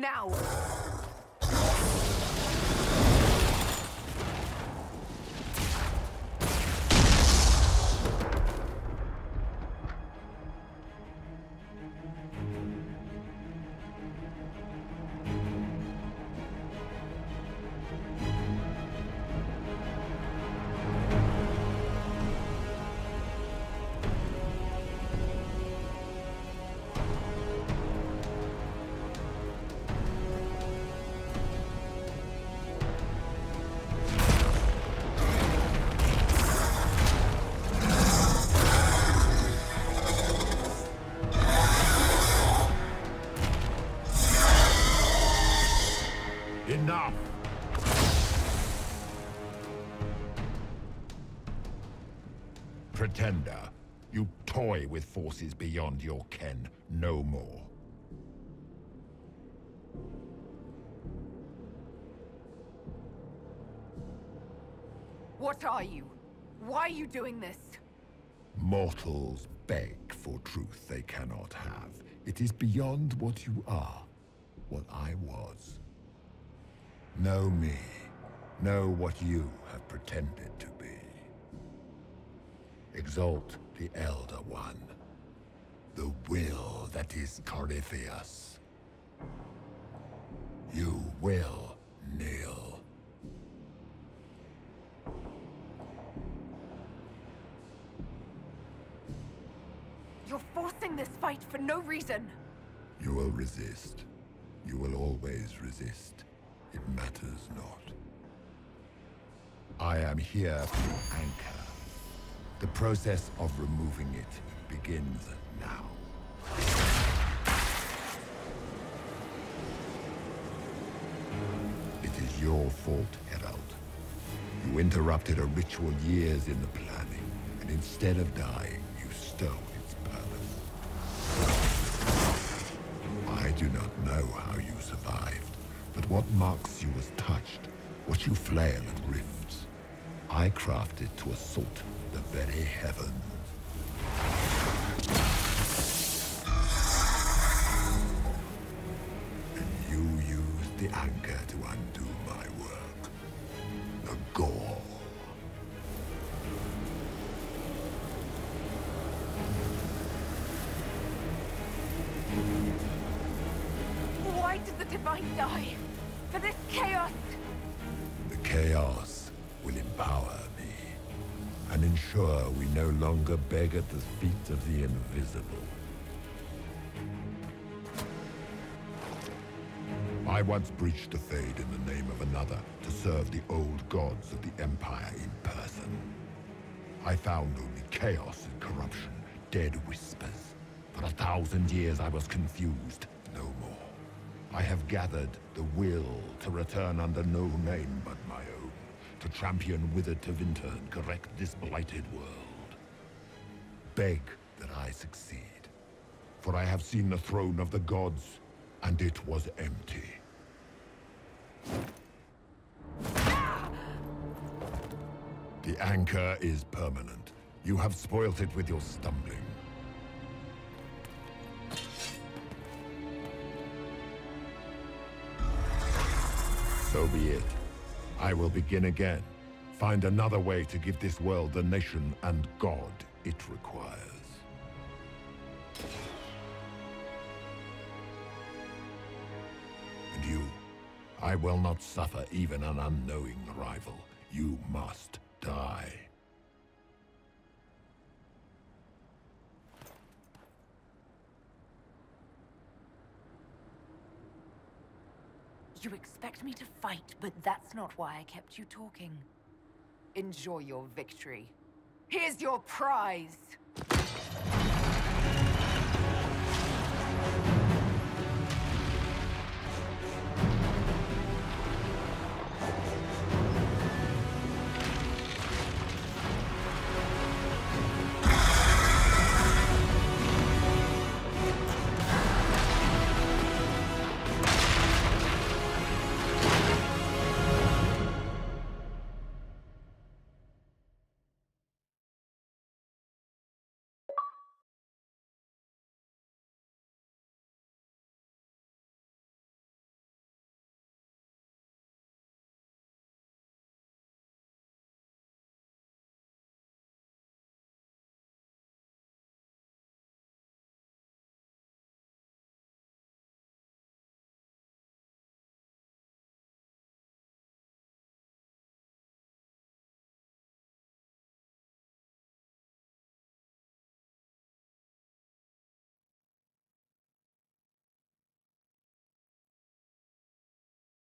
Now! Enough! Pretender, you toy with forces beyond your ken no more. What are you? Why are you doing this? Mortals beg for truth they cannot have. It is beyond what you are, what I was. Know me. Know what you have pretended to be. Exalt the Elder One. The will that is Corypheus. You will kneel. You're forcing this fight for no reason. You will resist. You will always resist. It matters not. I am here to anchor. The process of removing it begins now. It is your fault, Herald. You interrupted a ritual years in the planning, and instead of dying, you stole its purpose. I do not know how you survived, but what marks you as touched, what you flail and rifts, I crafted to assault the very heavens. And you used the anchor to undo my work. The gore. Why did the Divine die? For this chaos! The chaos will empower me and ensure we no longer beg at the feet of the invisible. I once breached the Fade in the name of another to serve the old gods of the Empire in person. I found only chaos and corruption, dead whispers. For a thousand years I was confused, no more. I have gathered the will to return under no name but my own, to champion Wither to Winter and correct this blighted world. Beg that I succeed, for I have seen the throne of the gods, and it was empty. The anchor is permanent. You have spoilt it with your stumbling. So be it. I will begin again. Find another way to give this world the nation and God it requires. And you, I will not suffer even an unknowing rival. You must die. You expect me to fight, but that's not why I kept you talking. Enjoy your victory. Here's your prize!